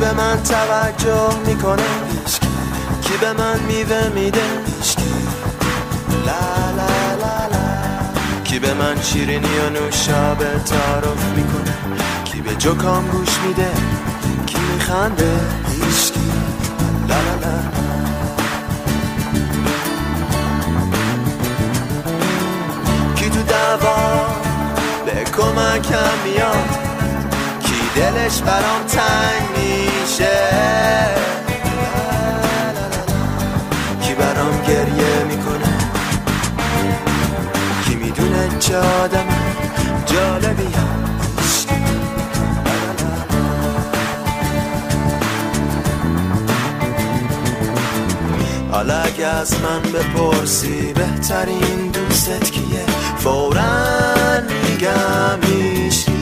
به من توجه می‌کنه؟ کی به من میوه میده؟ لا لا لا لا. کی به من شیرینی و نوشابه تعارف می‌کنه؟ کی به جوکام گوش میده؟ کی میخنده؟ هیچکی. لا لا لا. کی تو دعوا به کمکم میاد؟ کی دلش برام تنگ میشه. کی برام گریه می‌کنه؟ کی می‌دونه چه آدم جالبی حالا اگه از من بپرسی بهترین دوستت کیه؟ فورا میگم هیچکی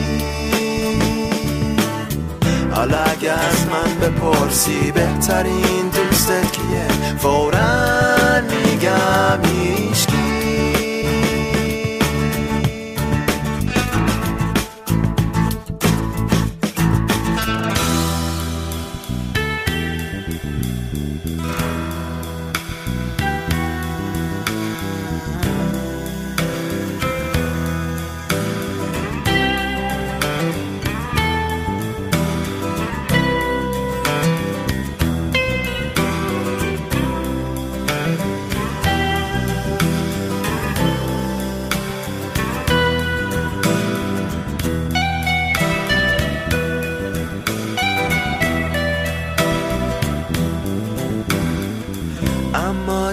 حالا اگه از من بپرسی بهترین دوستت کیه؟ فورا میگم هیچکی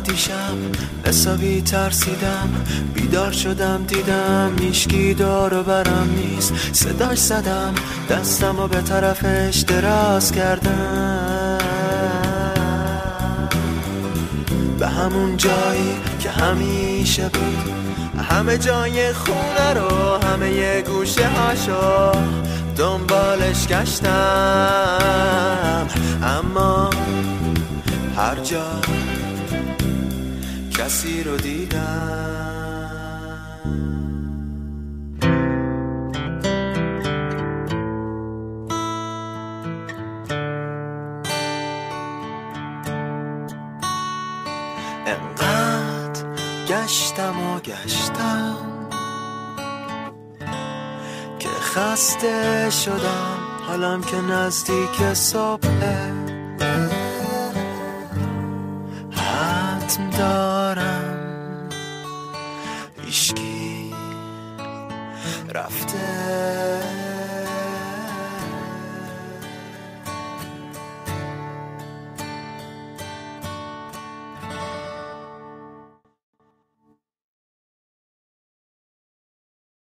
دیشب حسابی ترسیدم بیدار شدم دیدم هیچکی دار و برم نیست. صداش زدم دستم و به طرفش دراز کردم. به همون جایی که همیشه بود همه جای خونه رو همه گوشه هاشو دنبالش گشتم. اما هر جا کسی رو دیدم. انقدر گشتم و گشتم که خسته شدم. حالم که نزدیک صبحه حتم دارم رفته